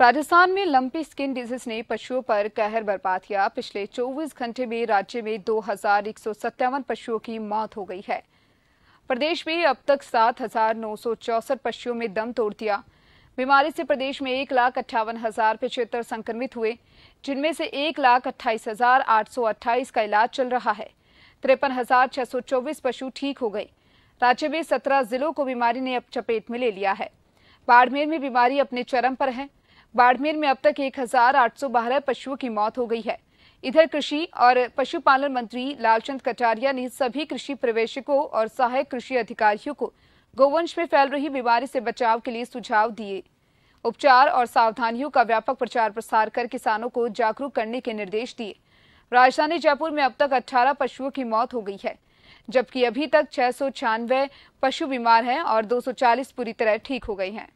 राजस्थान में lumpy skin disease ने पशुओं पर कहर बरपा दिया। पिछले 24 घंटे में राज्य में दो हज़ार एक सौ सत्तावन पशुओं की मौत हो गई है। प्रदेश में अब तक सात पशुओं में दम तोड़ दिया। बीमारी से प्रदेश में एक लाख अट्ठावन हज़ार पिछहत्तर संक्रमित हुए, जिनमें से एक लाख अट्ठाईस हज़ार आठ सौ अट्ठाईस का इलाज चल रहा है। तिरपन हज़ार छह सौ चौबीस पशु ठीक हो गए। राज्य में सत्रह जिलों को बीमारी ने अब चपेट में ले लिया है। बाड़मेर में बीमारी अपने चरम पर है। बाड़मेर में अब तक एक हज़ार आठ सौ बारह पशुओं की मौत हो गई है। इधर कृषि और पशुपालन मंत्री लालचंद कटारिया ने सभी कृषि प्रवेशकों और सहायक कृषि अधिकारियों को गोवंश में फैल रही बीमारी से बचाव के लिए सुझाव दिए। उपचार और सावधानियों का व्यापक प्रचार प्रसार कर किसानों को जागरूक करने के निर्देश दिए। राजधानी जयपुर में अब तक 18 पशुओं की मौत हो गई है, जबकि अभी तक छह सौ छियानवे पशु बीमार हैं और 240 पूरी तरह ठीक हो गए हैं।